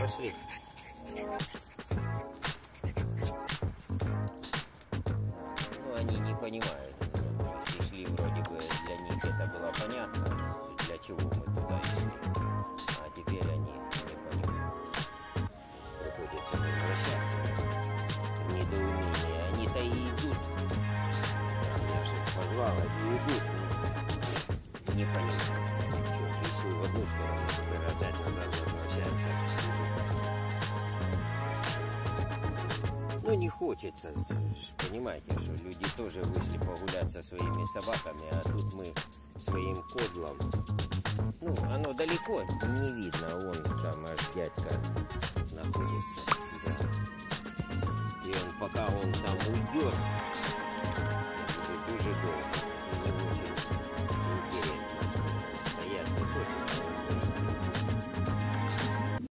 пошли. Ну, они не понимают. Если вроде бы для них это было понятно, для чего мы туда шли. А теперь они не понимают. Приходится возвращаться. Недоумение. Они-то и идут. Я же позвал, они идут. Не понимают. Что, в одну сторону, теперь Ну, не хочется. Понимаете, что люди тоже вышли погулять со своими собаками, а тут мы своим кодлом. Ну, оно далеко не видно, вон там аж дядька находится. Да. И он, пока он там уйдет,